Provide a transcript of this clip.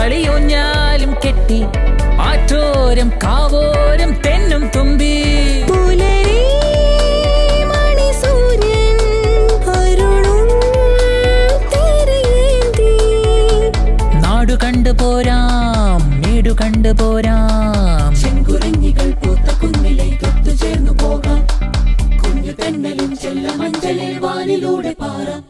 കളിയൂഞ്ഞാലും കെട്ടി. ആറ്റോരം കാവോരം തെന്നും തുമ്പി. കണ്ടു പോരാം വീടു കണ്ടു പോരാം. ചെങ്കുരങ്ങികൾ പൂത്ത കുന്നിലേക്ക് ഒത്തുചേർന്നു പോകാം. കുഞ്ഞു തെന്നലും ചെല്ല മഞ്ചലിൽ വാനിലൂടെ പാറാം.